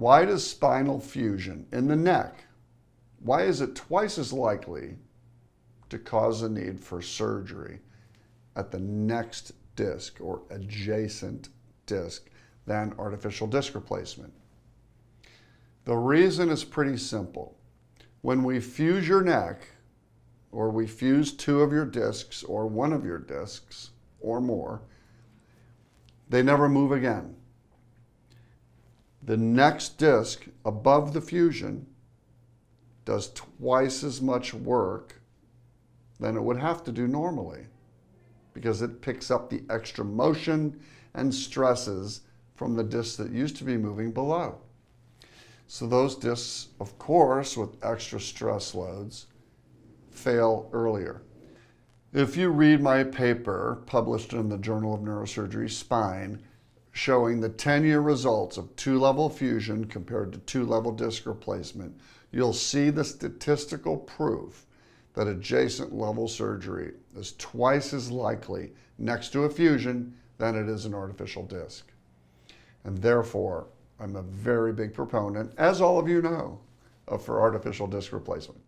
Why does spinal fusion in the neck, why is it twice as likely to cause a need for surgery at the next disc or adjacent disc than artificial disc replacement? The reason is pretty simple. When we fuse your neck, or we fuse two of your discs or one of your discs or more, they never move again. The next disc above the fusion does twice as much work than it would have to do normally because it picks up the extra motion and stresses from the discs that used to be moving below. So those discs, of course, with extra stress loads, fail earlier. If you read my paper published in the Journal of Neurosurgery Spine, showing the 10 year results of two level fusion compared to two level disc replacement, you'll see the statistical proof that adjacent level surgery is twice as likely next to a fusion than it is an artificial disc. And therefore, I'm a very big proponent, as all of you know, for artificial disc replacement.